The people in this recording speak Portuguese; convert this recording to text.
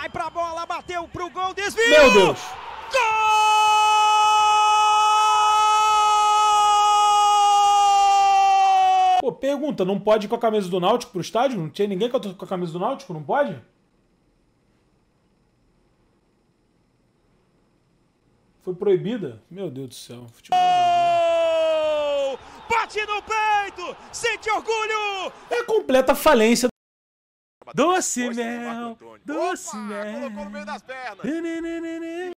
Vai pra bola, bateu pro gol, desvio! Meu Deus! Gol! Pô, pergunta, não pode ir com a camisa do Náutico pro estádio? Não tinha ninguém com a camisa do Náutico? Não pode? Foi proibida? Meu Deus do céu. Futebol... Bate no peito! Sente orgulho! É completa falência. Doce mel, doce mel. colocou no meio das pernas.